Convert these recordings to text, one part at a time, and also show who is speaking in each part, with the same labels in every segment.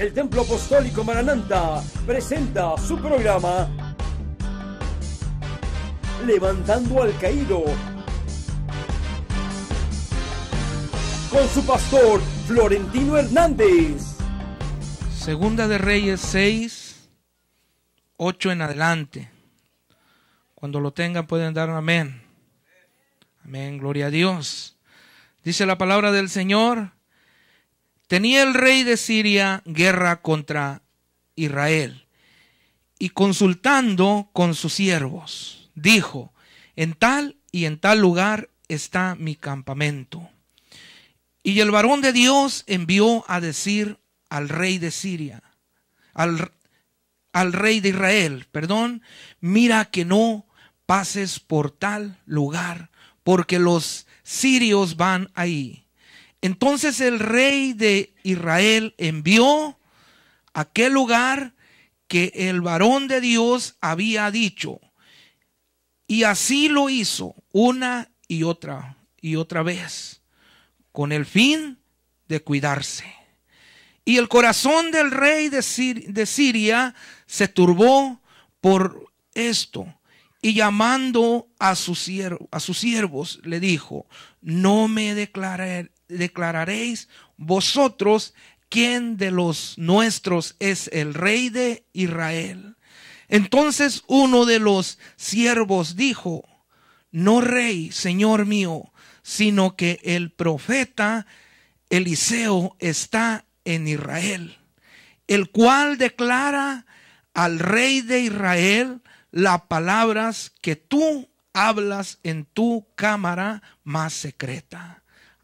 Speaker 1: el Templo Apostólico Marananta presenta su programa Levantando al Caído con su pastor Florentino Hernández.
Speaker 2: Segunda de Reyes 6, 8 en adelante. Cuando lo tengan pueden dar amén. Amén, gloria a Dios. Dice la palabra del Señor. Tenía el rey de Siria guerra contra Israel y consultando con sus siervos, dijo, en tal y en tal lugar está mi campamento. Y el varón de Dios envió a decir al rey de Siria, al, al rey de Israel, perdón, mira que no pases por tal lugar, porque los sirios van ahí. Entonces el rey de Israel envió a aquel lugar que el varón de Dios había dicho. Y así lo hizo una y otra y otra vez, con el fin de cuidarse. Y el corazón del rey de, Siria se turbó por esto. Y llamando a sus, siervos, le dijo, no me declararé declararéis vosotros quién de los nuestros es el rey de Israel. Entonces uno de los siervos dijo, no rey, señor mío, sino que el profeta Eliseo está en Israel, el cual declara al rey de Israel las palabras que tú hablas en tu cámara más secreta.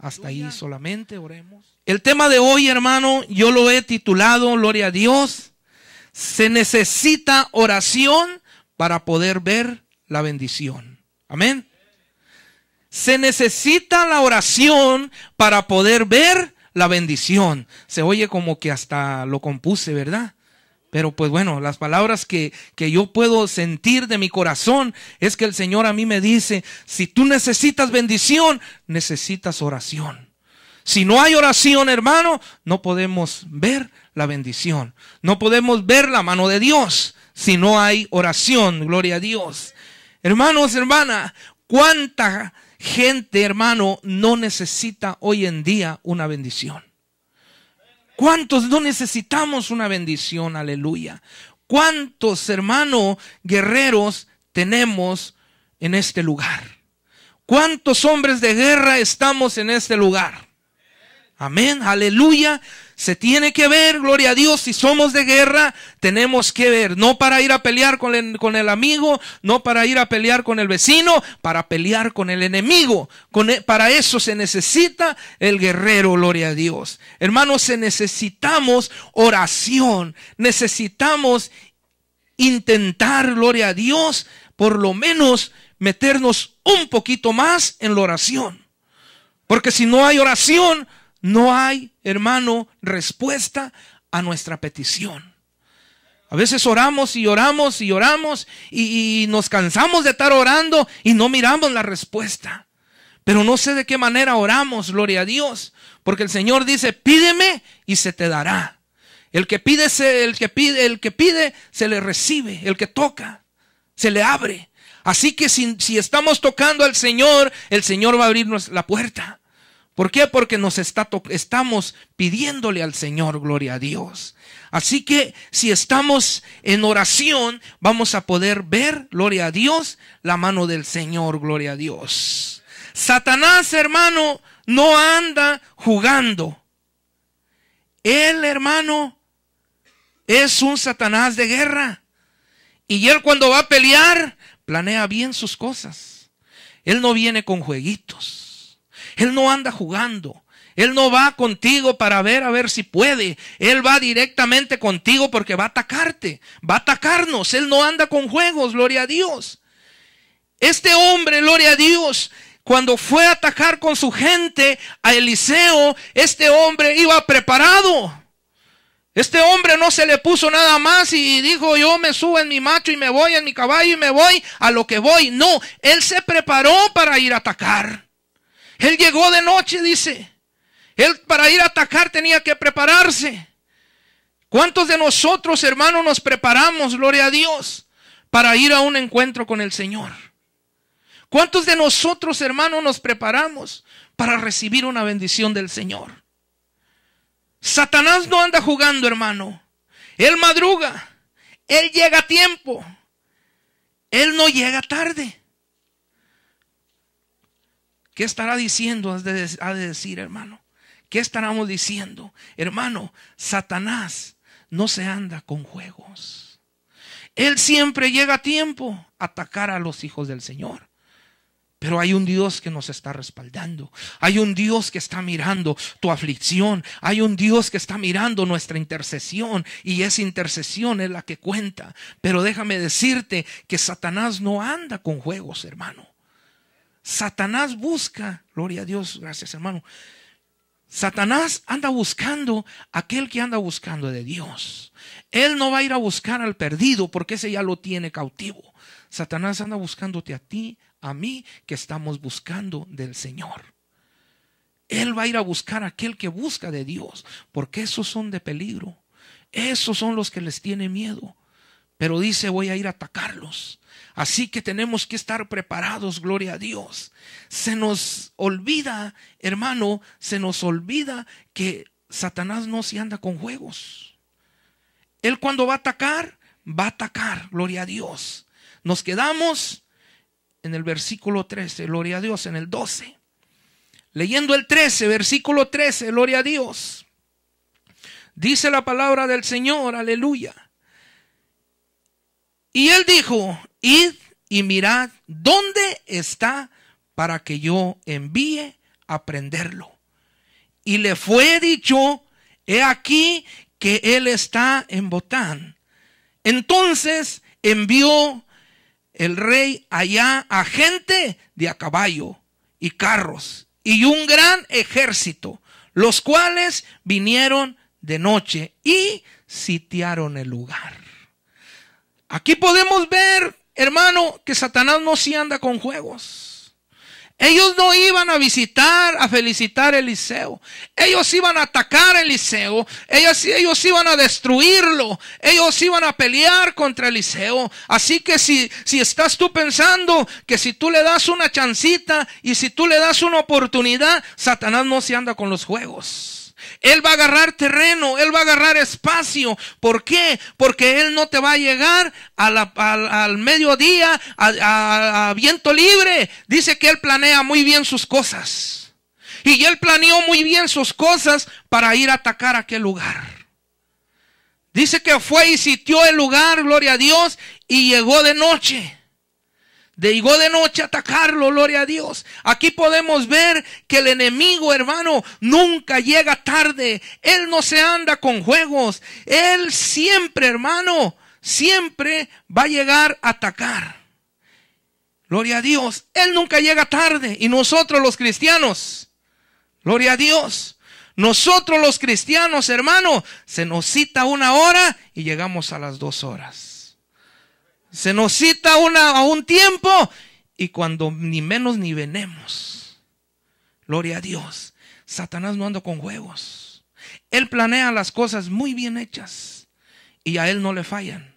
Speaker 2: Hasta ahí solamente oremos. El tema de hoy, hermano, yo lo he titulado, Gloria a Dios. Se necesita oración para poder ver la bendición. Amén. Se necesita la oración para poder ver la bendición. Se oye como que hasta lo compuse, ¿verdad? Pero pues bueno, las palabras que, que, yo puedo sentir de mi corazón es que el Señor a mí me dice, si tú necesitas bendición, necesitas oración. Si no hay oración, hermano, no podemos ver la bendición. No podemos ver la mano de Dios si no hay oración. Gloria a Dios. Hermanos, hermana, ¿cuánta gente, hermano, no necesita hoy en día una bendición? ¿Cuántos no necesitamos una bendición? Aleluya. ¿Cuántos, hermanos guerreros tenemos en este lugar? ¿Cuántos hombres de guerra estamos en este lugar? Amén, aleluya. Se tiene que ver, gloria a Dios, si somos de guerra, tenemos que ver, no para ir a pelear con el, amigo, no para ir a pelear con el vecino, para pelear con el enemigo. E, para eso se necesita el guerrero, gloria a Dios. Hermanos, necesitamos oración, necesitamos intentar, gloria a Dios, por lo menos meternos un poquito más en la oración. Porque si no hay oración, no hay, hermano, respuesta a nuestra petición. A veces oramos y oramos y oramos y, nos cansamos de estar orando y no miramos la respuesta. Pero no sé de qué manera oramos, gloria a Dios, porque el Señor dice, "Pídeme y se te dará." El que pide se, el que pide, el que pide se le recibe, el que toca se le abre. Así que si, si estamos tocando al Señor, el Señor va a abrirnos la puerta. ¿Por qué? Porque nos está estamos pidiéndole al Señor, gloria a Dios. Así que si estamos en oración, vamos a poder ver, gloria a Dios, la mano del Señor, gloria a Dios. Satanás, hermano, no anda jugando. Él, hermano, es un Satanás de guerra. Y él cuando va a pelear, planea bien sus cosas. Él no viene con jueguitos. Él no anda jugando. Él no va contigo para ver a ver si puede. Él va directamente contigo porque va a atacarte. Va a atacarnos. Él no anda con juegos, gloria a Dios. Este hombre, gloria a Dios, cuando fue a atacar con su gente a Eliseo, este hombre iba preparado. Este hombre no se le puso nada más y dijo, yo me subo en mi macho y me voy en mi caballo y me voy a lo que voy. No, él se preparó para ir a atacar. Él llegó de noche, dice. Él para ir a atacar tenía que prepararse. ¿Cuántos de nosotros, hermanos, nos preparamos, gloria a Dios, para ir a un encuentro con el Señor? ¿Cuántos de nosotros, hermanos, nos preparamos para recibir una bendición del Señor? Satanás no anda jugando, hermano. Él madruga. Él llega a tiempo. Él no llega tarde. ¿Qué estará diciendo? Ha de decir, hermano. ¿Qué estaremos diciendo? Hermano, Satanás no se anda con juegos. Él siempre llega a tiempo a atacar a los hijos del Señor. Pero hay un Dios que nos está respaldando. Hay un Dios que está mirando tu aflicción. Hay un Dios que está mirando nuestra intercesión. Y esa intercesión es la que cuenta. Pero déjame decirte que Satanás no anda con juegos, hermano. Satanás busca, gloria a Dios, gracias hermano. Satanás anda buscando aquel que anda buscando de Dios. Él no va a ir a buscar al perdido porque ese ya lo tiene cautivo. Satanás anda buscándote a ti, a mí, que estamos buscando del Señor. Él va a ir a buscar a aquel que busca de Dios, porque esos son de peligro. Esos son los que les tiene miedo. Pero dice, voy a ir a atacarlos. Así que tenemos que estar preparados, gloria a Dios. Se nos olvida, hermano, se nos olvida que Satanás no se anda con juegos. Él cuando va a atacar, va a atacar, gloria a Dios. Nos quedamos en el versículo 13, gloria a Dios, en el 12. Leyendo el 13, versículo 13, gloria a Dios. Dice la palabra del Señor, aleluya. Y él dijo, id y mirad dónde está para que yo envíe a prenderlo. Y le fue dicho, he aquí que él está en Botán. Entonces envió el rey allá a gente de a caballo y carros y un gran ejército, los cuales vinieron de noche y sitiaron el lugar. Aquí podemos ver, hermano, que Satanás no se anda con juegos. Ellos no iban a visitar, a felicitar a Eliseo. Ellos iban a atacar a Eliseo. Ellos, ellos iban a destruirlo. Ellos iban a pelear contra Eliseo. Así que si, si estás tú pensando que si tú le das una chancita y si tú le das una oportunidad, Satanás no se anda con los juegos. Él va a agarrar terreno, Él va a agarrar espacio. ¿Por qué? Porque Él no te va a llegar al, mediodía a, viento libre. Dice que Él planea muy bien sus cosas. Y Él planeó muy bien sus cosas para ir a atacar aquel lugar. Dice que fue y sitió el lugar, gloria a Dios, y llegó de noche. Llegó de noche a atacarlo, gloria a Dios. Aquí podemos ver que el enemigo, hermano, nunca llega tarde. Él no se anda con juegos. Él siempre, hermano, siempre va a llegar a atacar. Gloria a Dios. Él nunca llega tarde. Y nosotros los cristianos, gloria a Dios. Nosotros los cristianos, hermano, se nos cita una hora y llegamos a las dos horas. Se nos cita una, a un tiempo y cuando ni menos ni venemos. Gloria a Dios. Satanás no anda con juegos. Él planea las cosas muy bien hechas y a él no le fallan.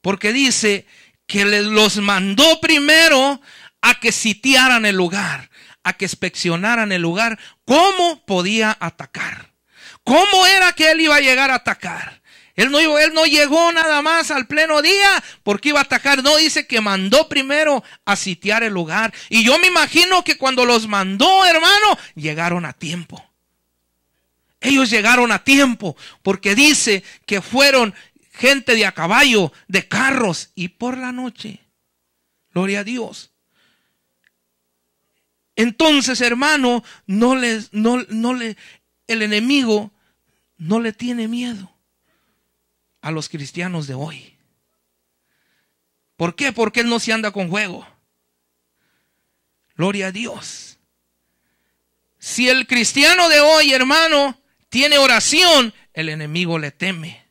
Speaker 2: Porque dice que los mandó primero a que sitiaran el lugar, a que inspeccionaran el lugar, cómo podía atacar. ¿Cómo era que él iba a llegar a atacar? Él no, él no llegó nada más al pleno día porque iba a atacar. No, dice que mandó primero a sitiar el lugar. Y yo me imagino que cuando los mandó, hermano, llegaron a tiempo. Ellos llegaron a tiempo porque dice que fueron gente de a caballo, de carros y por la noche. Gloria a Dios. Entonces, hermano, no les, no, el enemigo no le tiene miedo a los cristianos de hoy. ¿Por qué? Porque Él no se anda con juego. Gloria a Dios. Si el cristiano de hoy, hermano, tiene oración, el enemigo le teme.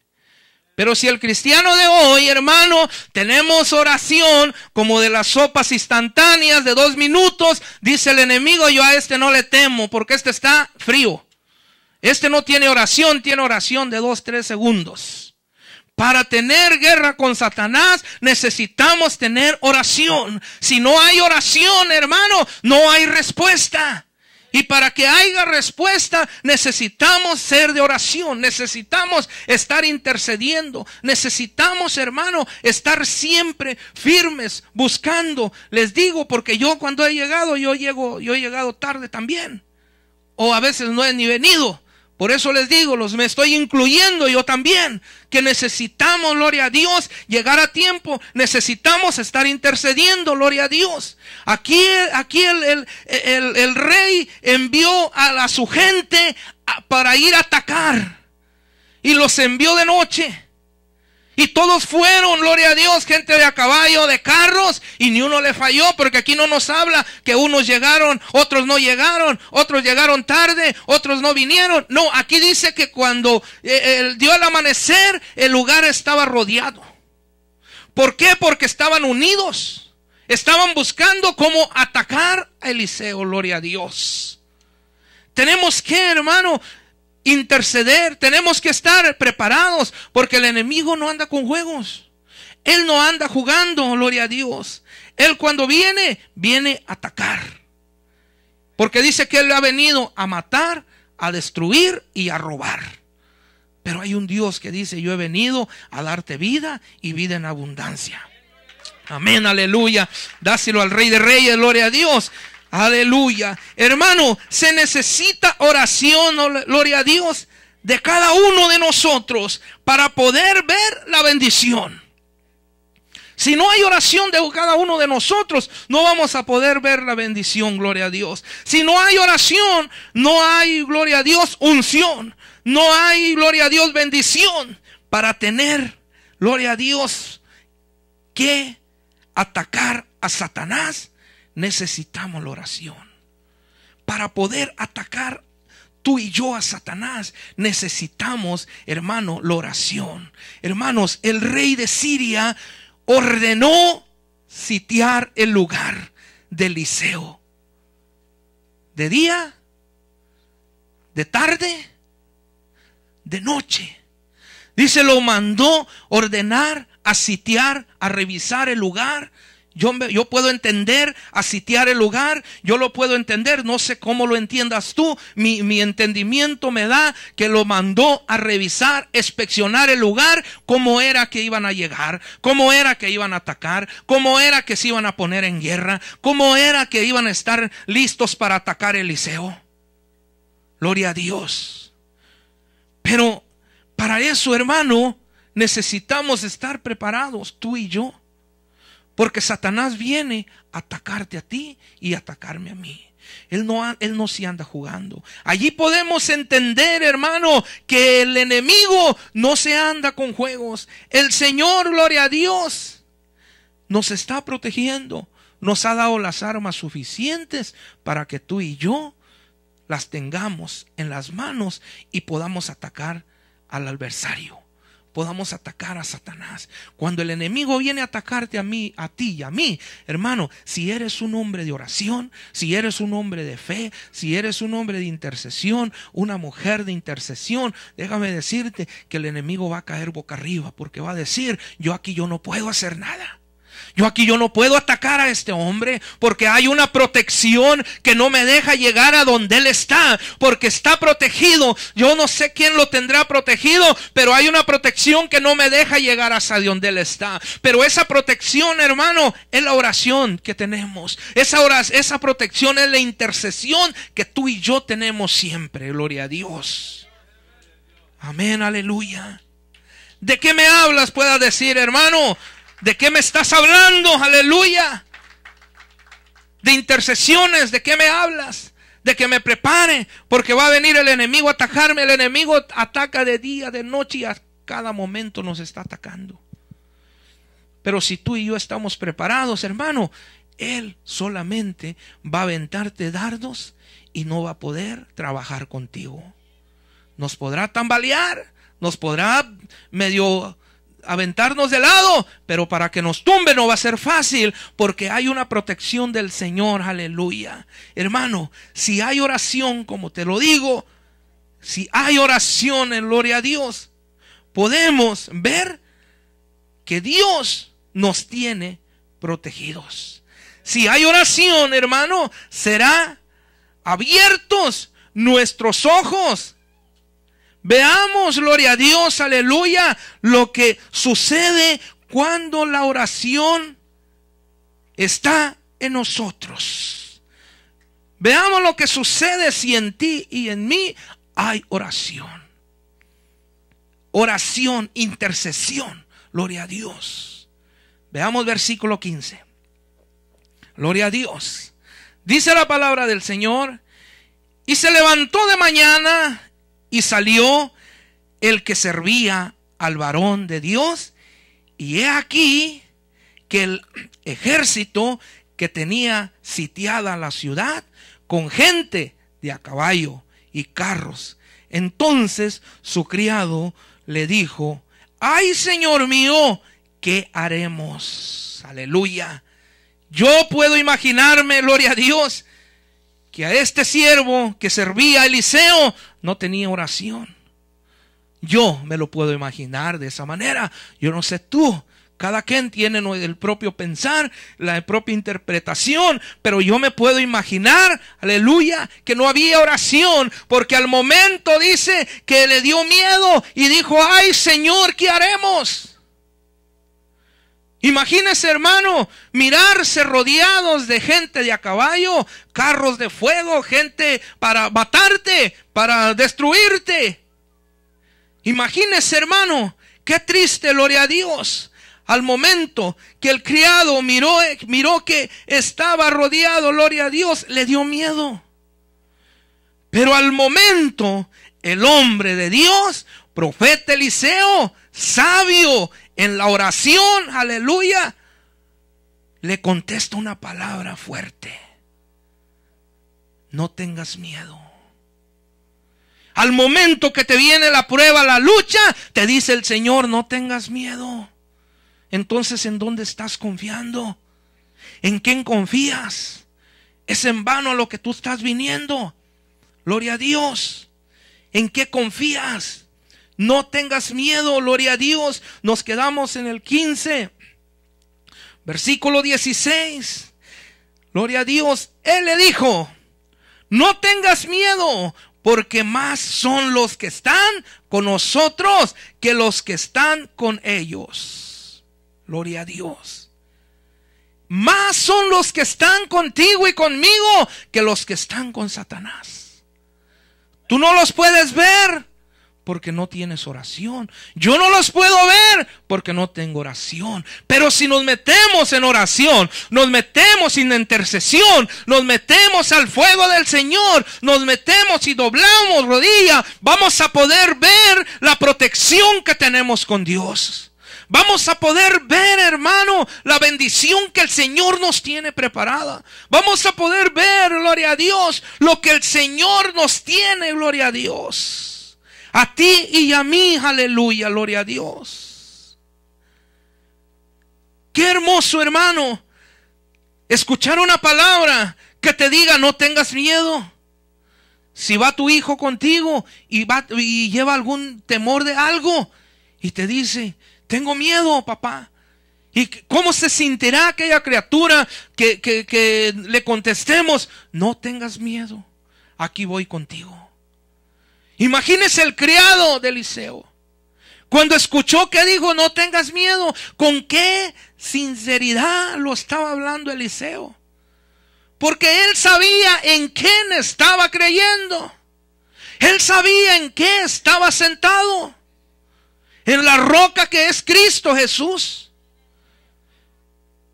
Speaker 2: Pero si el cristiano de hoy, hermano, tenemos oración como de las sopas instantáneas de dos minutos, dice el enemigo, yo a este no le temo porque este está frío. Este no tiene oración, tiene oración de dos, tres segundos. Para tener guerra con Satanás necesitamos tener oración. Si no hay oración, hermano, no hay respuesta. Y para que haya respuesta necesitamos ser de oración, necesitamos estar intercediendo, necesitamos, hermano, estar siempre firmes, buscando. Les digo, porque yo cuando he llegado, yo llego, yo he llegado tarde también. O a veces no he ni venido. Por eso les digo, los me estoy incluyendo yo también, que necesitamos, gloria a Dios, llegar a tiempo, necesitamos estar intercediendo, gloria a Dios. Aquí, aquí el, el rey envió a, a su gente para ir a atacar y los envió de noche. Y todos fueron, gloria a Dios, gente de a caballo, de carros, y ni uno le falló, porque aquí no nos habla que unos llegaron, otros no llegaron, otros llegaron tarde, otros no vinieron. No, aquí dice que cuando eh, dio el amanecer, el lugar estaba rodeado. ¿Por qué? Porque estaban unidos. Estaban buscando cómo atacar a Eliseo, gloria a Dios. Tenemos que, hermano, interceder, tenemos que estar preparados porque el enemigo no anda con juegos. Él no anda jugando, gloria a Dios. Él cuando viene, viene a atacar. Porque dice que Él ha venido a matar, a destruir y a robar. Pero hay un Dios que dice, yo he venido a darte vida y vida en abundancia. Amén, aleluya. Dáselo al Rey de Reyes, gloria a Dios. Aleluya. Hermano, se necesita oración, gloria a Dios, de cada uno de nosotros para poder ver la bendición. Si no hay oración de cada uno de nosotros, no vamos a poder ver la bendición, gloria a Dios. Si no hay oración, no hay, gloria a Dios, unción. No hay, gloria a Dios, bendición para tener, gloria a Dios, que atacar a Satanás necesitamos la oración. Para poder atacar tú y yo a Satanás, necesitamos, hermano, la oración. Hermanos, el rey de Siria ordenó sitiar el lugar de Eliseo. De día, de tarde, de noche. Dice, lo mandó ordenar a sitiar, a revisar el lugar yo, puedo entender a sitiar el lugar, yo lo puedo entender, no sé cómo lo entiendas tú, mi, mi, entendimiento me da que lo mandó a revisar, inspeccionar el lugar, cómo era que iban a llegar, cómo era que iban a atacar, cómo era que se iban a poner en guerra, cómo era que iban a estar listos para atacar Eliseo. Gloria a Dios. Pero para eso, hermano, necesitamos estar preparados, tú y yo. Porque Satanás viene a atacarte a ti y atacarme a mí. Él no, él no se anda jugando. Allí podemos entender, hermano, que el enemigo no se anda con juegos. El Señor, gloria a Dios, nos está protegiendo. Nos ha dado las armas suficientes para que tú y yo las tengamos en las manos y podamos atacar al adversario podamos atacar a Satanás. Cuando el enemigo viene a atacarte a mí, a ti y a mí, hermano, si eres un hombre de oración, si eres un hombre de fe, si eres un hombre de intercesión, una mujer de intercesión, déjame decirte que el enemigo va a caer boca arriba porque va a decir, yo aquí yo no puedo hacer nada. Yo aquí yo no puedo atacar a este hombre porque hay una protección que no me deja llegar a donde él está, porque está protegido. Yo no sé quién lo tendrá protegido, pero hay una protección que no me deja llegar hasta donde él está. Pero esa protección, hermano, es la oración que tenemos. Esa, oración, esa protección es la intercesión que tú y yo tenemos siempre. Gloria a Dios. Amén, aleluya. ¿De qué me hablas? Pueda decir, hermano. ¿De qué me estás hablando? Aleluya. De intercesiones, ¿de qué me hablas? De que me prepare, porque va a venir el enemigo a atacarme. El enemigo ataca de día, de noche y a cada momento nos está atacando. Pero si tú y yo estamos preparados, hermano, Él solamente va a aventarte dardos y no va a poder trabajar contigo. Nos podrá tambalear, nos podrá medio aventarnos de lado, pero para que nos tumbe no va a ser fácil porque hay una protección del Señor, aleluya. Hermano, si hay oración, como te lo digo, si hay oración en gloria a Dios, podemos ver que Dios nos tiene protegidos. Si hay oración, hermano, será abiertos nuestros ojos. Veamos, gloria a Dios, aleluya, lo que sucede cuando la oración está en nosotros. Veamos lo que sucede si en ti y en mí hay oración. Oración, intercesión, gloria a Dios. Veamos versículo 15. Gloria a Dios. Dice la palabra del Señor. Y se levantó de mañana y salió el que servía al varón de Dios. Y he aquí que el ejército que tenía sitiada la ciudad con gente de a caballo y carros. Entonces su criado le dijo, ay Señor mío, ¿qué haremos? Aleluya. Yo puedo imaginarme, gloria a Dios, que a este siervo que servía a Eliseo no tenía oración. Yo me lo puedo imaginar de esa manera. Yo no sé tú. Cada quien tiene el propio pensar, la propia interpretación, pero yo me puedo imaginar, aleluya, que no había oración, porque al momento dice que le dio miedo y dijo, ay Señor, ¿qué haremos? Imagínese, hermano, mirarse rodeados de gente de a caballo, carros de fuego, gente para matarte, para destruirte. Imagínese, hermano, qué triste, gloria a Dios. Al momento que el criado miró, miró que estaba rodeado, gloria a Dios, le dio miedo. Pero al momento, el hombre de Dios, profeta Eliseo, sabio, en la oración, aleluya, le contesta una palabra fuerte. No tengas miedo. Al momento que te viene la prueba, la lucha, te dice el Señor, no tengas miedo. Entonces, ¿en dónde estás confiando? ¿En quién confías? Es en vano lo que tú estás viniendo. Gloria a Dios. ¿En qué confías? No tengas miedo, gloria a Dios. Nos quedamos en el 15, versículo 16. Gloria a Dios. Él le dijo, no tengas miedo, porque más son los que están con nosotros que los que están con ellos. Gloria a Dios. Más son los que están contigo y conmigo que los que están con Satanás. Tú no los puedes ver, porque no tienes oración. Yo no los puedo ver porque no tengo oración. Pero si nos metemos en oración, nos metemos en intercesión, nos metemos al fuego del Señor, nos metemos y doblamos rodilla, vamos a poder ver la protección que tenemos con Dios. Vamos a poder ver, hermano, la bendición que el Señor nos tiene preparada. Vamos a poder ver, gloria a Dios, lo que el Señor nos tiene, gloria a Dios. A ti y a mí, aleluya, gloria a Dios. Qué hermoso, hermano, escuchar una palabra que te diga no tengas miedo. Si va tu hijo contigo y, va, y lleva algún temor de algo y te dice, tengo miedo, papá. ¿Y cómo se sentirá aquella criatura que, le contestemos? No tengas miedo, aquí voy contigo. Imagínese el criado de Eliseo. Cuando escuchó que dijo, no tengas miedo, con qué sinceridad lo estaba hablando Eliseo. Porque él sabía en quién estaba creyendo. Él sabía en qué estaba sentado. En la roca que es Cristo Jesús.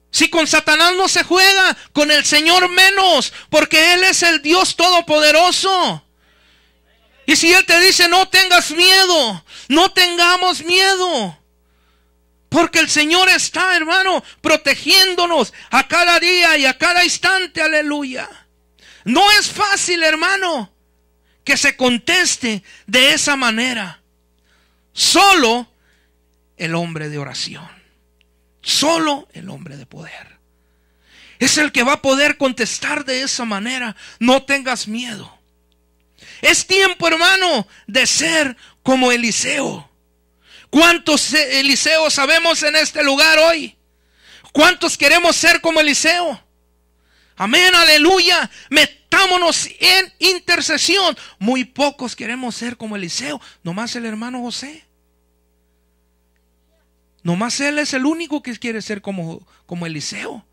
Speaker 2: Si con Satanás no se juega, con el Señor menos, porque Él es el Dios Todopoderoso. Y si Él te dice, no tengas miedo, no tengamos miedo. Porque el Señor está, hermano, protegiéndonos a cada día y a cada instante, aleluya. No es fácil, hermano, que se conteste de esa manera. Solo el hombre de oración. Solo el hombre de poder. Es el que va a poder contestar de esa manera. No tengas miedo. Es tiempo, hermano, de ser como Eliseo. ¿Cuántos Eliseos sabemos en este lugar hoy? ¿Cuántos queremos ser como Eliseo? Amén, aleluya. Metámonos en intercesión. Muy pocos queremos ser como Eliseo. Nomás el hermano José. Nomás él es el único que quiere ser como, como Eliseo.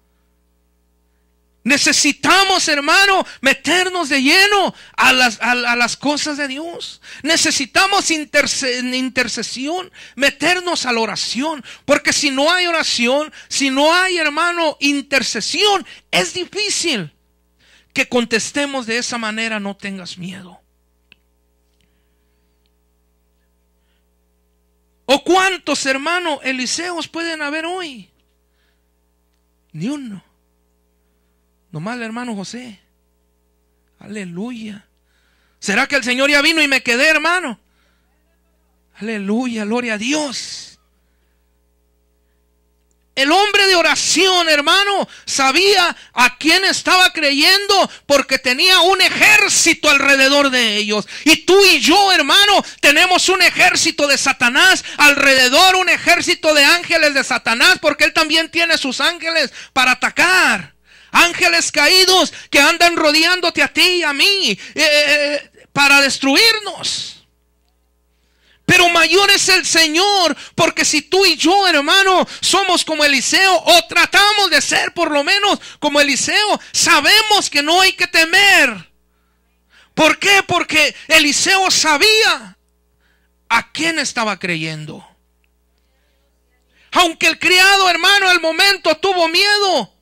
Speaker 2: Necesitamos, hermano, meternos de lleno a las, a, las cosas de Dios. Necesitamos intercesión, meternos a la oración. Porque si no hay oración, si no hay, hermano, intercesión, es difícil que contestemos de esa manera, no tengas miedo. ¿O cuántos, hermano, Eliseos pueden haber hoy? Ni uno. Nomás el hermano José. Aleluya. ¿Será que el Señor ya vino y me quedé, hermano? Aleluya, gloria a Dios. El hombre de oración, hermano, sabía a quién estaba creyendo porque tenía un ejército alrededor de ellos. Y tú y yo, hermano, tenemos un ejército de Satanás alrededor, un ejército de ángeles de Satanás porque él también tiene sus ángeles para atacar. Ángeles caídos que andan rodeándote a ti y a mí eh, eh, para destruirnos. Pero mayor es el Señor, porque si tú y yo, hermano, somos como Eliseo, o tratamos de ser por lo menos como Eliseo, sabemos que no hay que temer. ¿Por qué? Porque Eliseo sabía a quién estaba creyendo. Aunque el criado, hermano, al momento tuvo miedo,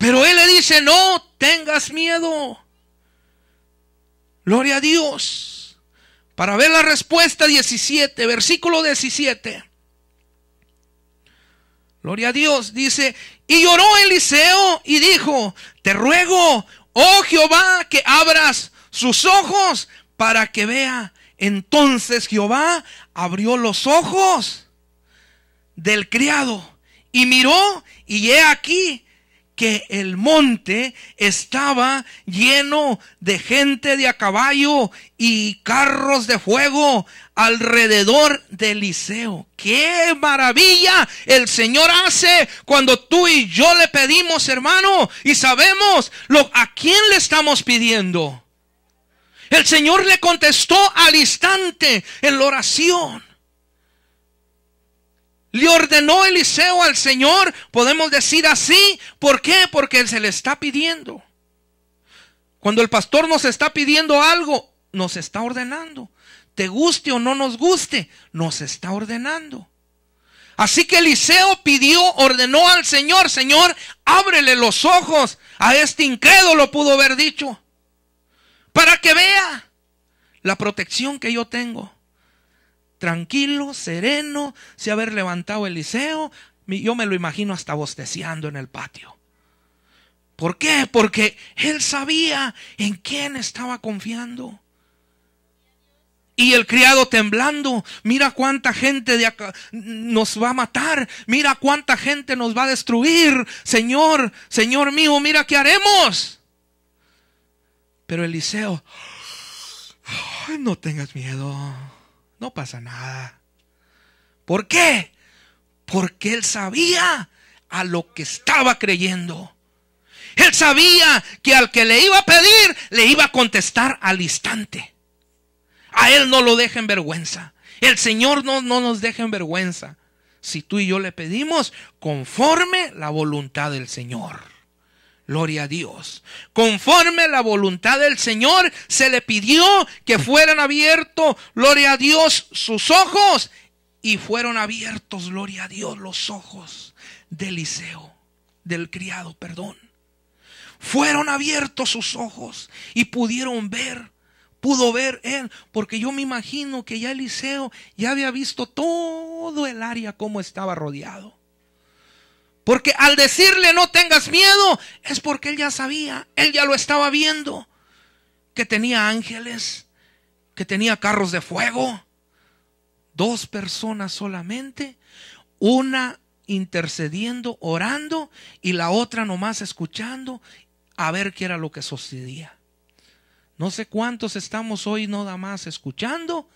Speaker 2: pero él le dice, no tengas miedo. Gloria a Dios. Para ver la respuesta 17, versículo 17. Gloria a Dios. Dice, y lloró Eliseo y dijo, te ruego, oh Jehová, que abras sus ojos para que vea. Entonces Jehová abrió los ojos del criado y miró y he aquí que el monte estaba lleno de gente de a caballo y carros de fuego alrededor de Eliseo. ¡Qué maravilla el Señor hace cuando tú y yo le pedimos, hermano, y sabemos lo, a quién le estamos pidiendo! El Señor le contestó al instante en la oración. Le ordenó Eliseo al Señor, podemos decir así. ¿Por qué? Porque Él se le está pidiendo. Cuando el pastor nos está pidiendo algo, nos está ordenando. Te guste o no nos guste, nos está ordenando. Así que Eliseo pidió, ordenó al Señor, Señor, ábrele los ojos a este incrédulo, pudo haber dicho, para que vea la protección que yo tengo tranquilo, sereno, se haber levantado Eliseo, yo me lo imagino hasta bosteciando en el patio. ¿Por qué? Porque él sabía en quién estaba confiando. Y el criado temblando, mira cuánta gente de acá nos va a matar, mira cuánta gente nos va a destruir, Señor, Señor mío, mira qué haremos. Pero Eliseo, no tengas miedo no pasa nada. ¿Por qué? Porque él sabía a lo que estaba creyendo. Él sabía que al que le iba a pedir, le iba a contestar al instante. A él no lo deja en vergüenza. El Señor no, no nos deja en vergüenza. Si tú y yo le pedimos conforme la voluntad del Señor. Gloria a Dios. Conforme la voluntad del Señor, se le pidió que fueran abiertos, gloria a Dios, sus ojos. Y fueron abiertos, gloria a Dios, los ojos de Eliseo, del criado, perdón. Fueron abiertos sus ojos y pudieron ver, pudo ver él, porque yo me imagino que ya Eliseo ya había visto todo el área como estaba rodeado. Porque al decirle no tengas miedo, es porque él ya sabía, él ya lo estaba viendo, que tenía ángeles, que tenía carros de fuego. Dos personas solamente, una intercediendo, orando, y la otra nomás escuchando a ver qué era lo que sucedía. No sé cuántos estamos hoy nada más escuchando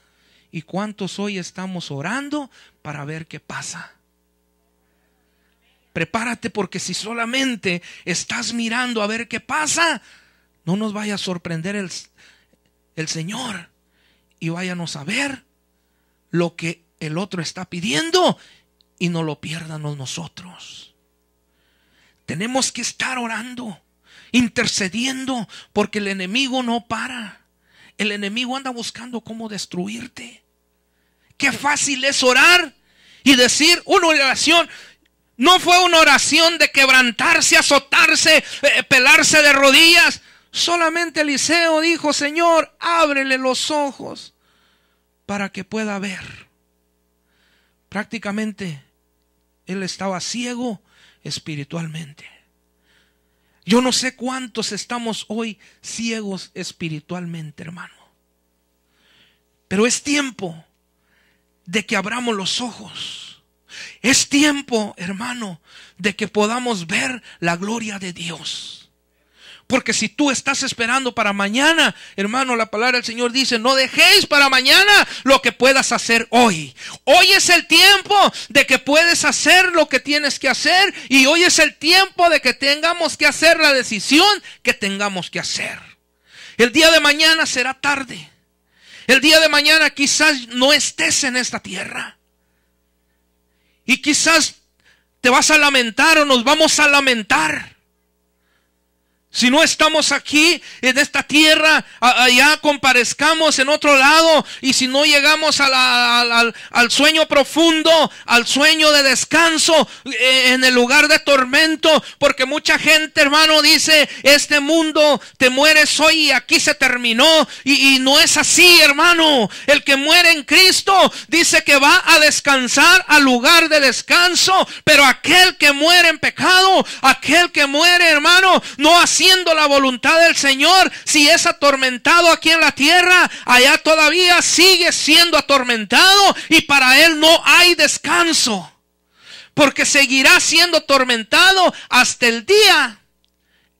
Speaker 2: y cuántos hoy estamos orando para ver qué pasa. Prepárate porque si solamente estás mirando a ver qué pasa, no nos vaya a sorprender el, el Señor y váyanos a ver lo que el otro está pidiendo y no lo pierdanos nosotros. Tenemos que estar orando, intercediendo, porque el enemigo no para. El enemigo anda buscando cómo destruirte. Qué fácil es orar y decir una oración. No fue una oración de quebrantarse, azotarse, eh, pelarse de rodillas. Solamente Eliseo dijo, Señor, ábrele los ojos para que pueda ver. Prácticamente él estaba ciego espiritualmente. Yo no sé cuántos estamos hoy ciegos espiritualmente, hermano. Pero es tiempo de que abramos los ojos. Es tiempo, hermano, de que podamos ver la gloria de Dios. Porque si tú estás esperando para mañana, hermano, la palabra del Señor dice, no dejéis para mañana lo que puedas hacer hoy. Hoy es el tiempo de que puedes hacer lo que tienes que hacer y hoy es el tiempo de que tengamos que hacer la decisión que tengamos que hacer. El día de mañana será tarde. El día de mañana quizás no estés en esta tierra. Y quizás te vas a lamentar o nos vamos a lamentar. Si no estamos aquí en esta tierra, allá comparezcamos en otro lado. Y si no llegamos al, sueño profundo, al sueño de descanso, eh, en el lugar de tormento. Porque mucha gente, hermano, dice, este mundo te mueres hoy y aquí se terminó. Y, y no es así, hermano. El que muere en Cristo dice que va a descansar al lugar de descanso. Pero aquel que muere en pecado, aquel que muere, hermano, no así la voluntad del Señor, si es atormentado aquí en la tierra, allá todavía sigue siendo atormentado y para él no hay descanso. Porque seguirá siendo atormentado hasta el día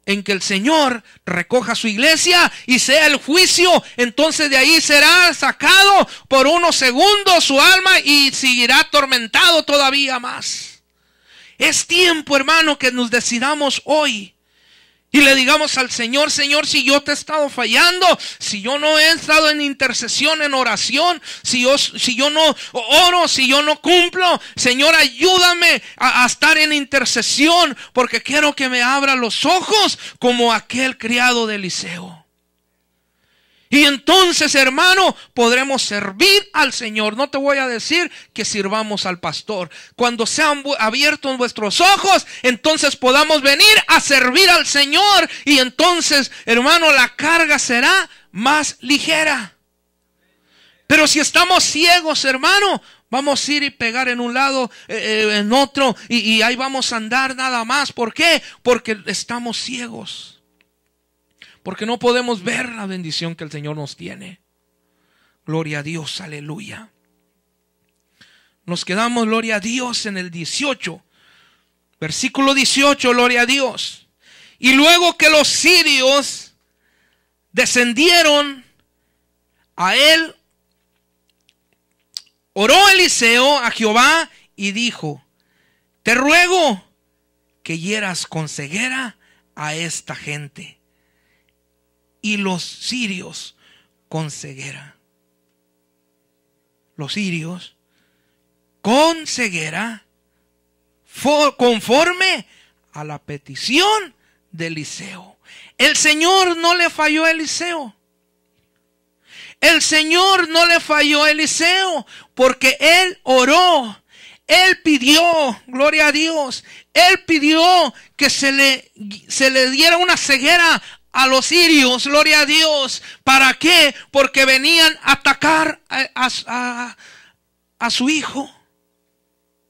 Speaker 2: en que el Señor recoja su iglesia y sea el juicio, entonces de ahí será sacado por unos segundos su alma y seguirá atormentado todavía más. Es tiempo, hermano, que nos decidamos hoy y le digamos al Señor, Señor, si yo te he estado fallando, si yo no he estado en intercesión, en oración, si yo, si yo no oro, si yo no cumplo, Señor, ayúdame a, a estar en intercesión, porque quiero que me abra los ojos como aquel criado de Eliseo. Y entonces, hermano, podremos servir al Señor. No te voy a decir que sirvamos al pastor. Cuando sean abiertos vuestros ojos, entonces podamos venir a servir al Señor. Y entonces, hermano, la carga será más ligera. Pero si estamos ciegos, hermano, Vamos a ir y pegar en un lado, eh, eh, en otro, y, y ahí vamos a andar nada más. ¿Por qué? Porque estamos ciegos porque no podemos ver la bendición que el Señor nos tiene. Gloria a Dios, aleluya. Nos quedamos, gloria a Dios, en el 18. Versículo 18, gloria a Dios. Y luego que los sirios descendieron a él, oró Eliseo a Jehová y dijo, te ruego que hieras con ceguera a esta gente y los sirios con ceguera. Los sirios con ceguera conforme a la petición de Eliseo. El Señor no le falló a Eliseo. El Señor no le falló a Eliseo porque él oró. Él pidió, gloria a Dios, él pidió que se le, se le diera una ceguera a los sirios, gloria a Dios. ¿Para qué? Porque venían a atacar a, su hijo.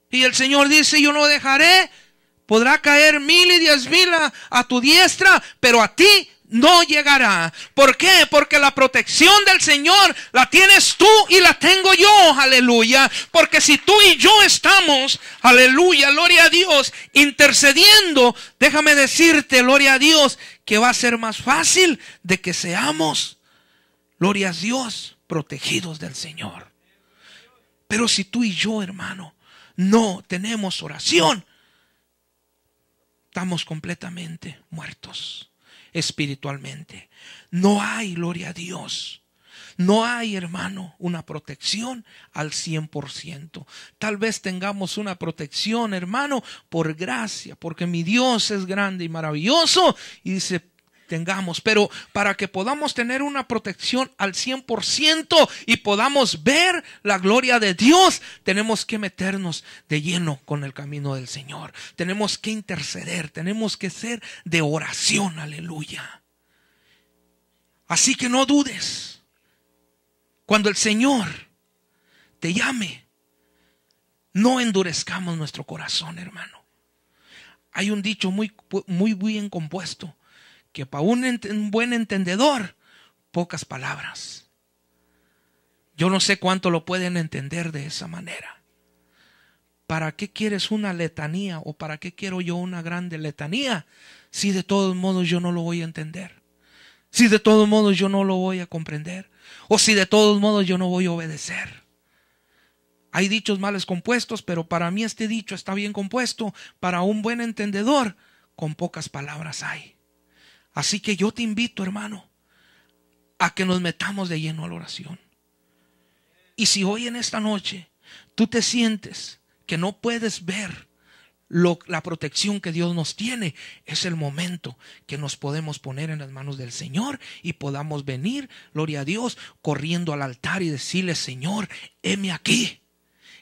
Speaker 2: Y el Señor dice, yo no dejaré, podrá caer mil y diez mil a tu diestra, pero a ti no llegará. ¿Por qué? Porque la protección del Señor la tienes tú y la tengo yo, aleluya. Porque si tú y yo estamos, aleluya, gloria a Dios, intercediendo, déjame decirte, gloria a Dios, que va a ser más fácil de que seamos Gloria a Dios, protegidos del Señor. Pero si tú y yo, hermano, no tenemos oración, estamos completamente muertos espiritualmente. No hay, gloria a Dios. No hay, hermano, una protección al 100%. Tal vez tengamos una protección, hermano, por gracia, porque mi Dios es grande y maravilloso. Y dice, tengamos, pero para que podamos tener una protección al 100% y podamos ver la gloria de Dios, tenemos que meternos de lleno con el camino del Señor. Tenemos que interceder, tenemos que ser de oración, aleluya. Así que no dudes. Cuando el Señor te llame, no endurezcamos nuestro corazón, hermano. Hay un dicho muy, muy bien compuesto que para un, buen entendedor, pocas palabras. Yo no sé cuánto lo pueden entender de esa manera. ¿Para qué quieres una letanía o para qué quiero yo una grande letanía si de todos modos yo no lo voy a entender? Si de todos modos yo no lo voy a comprender o si de todos modos yo no voy a obedecer. Hay dichos males compuestos, pero para mí este dicho está bien compuesto. Para un buen entendedor, con pocas palabras hay. Así que yo te invito, hermano, a que nos metamos de lleno a la oración. Y si hoy en esta noche tú te sientes que no puedes ver la protección que Dios nos tiene, es el momento que nos podemos poner en las manos del Señor y podamos venir, gloria a Dios, corriendo al altar y decirle, Señor, heme aquí,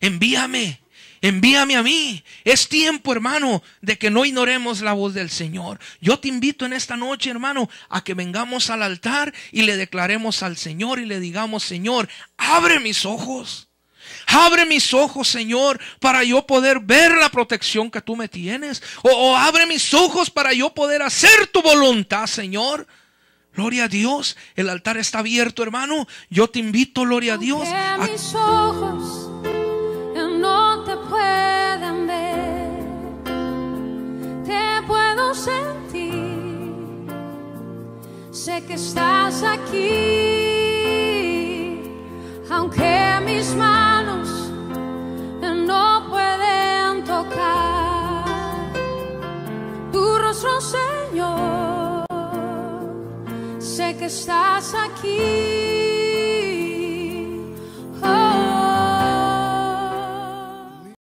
Speaker 2: envíame, envíame a mí. Es tiempo, hermano, de que no ignoremos la voz del Señor. Yo te invito en esta noche, hermano, a que vengamos al altar y le declaremos al Señor y le digamos, Señor, abre mis ojos. Abre mis ojos, Señor, para yo poder ver la protección que tú me tienes. O, abre mis ojos para yo poder hacer tu voluntad, Señor. Gloria a Dios. El altar está abierto, hermano. Yo te invito, gloria a Dios.
Speaker 3: mis ojos sentir, sé que estás aquí, aunque mis manos no pueden tocar tu rostro, Señor, sé que estás aquí.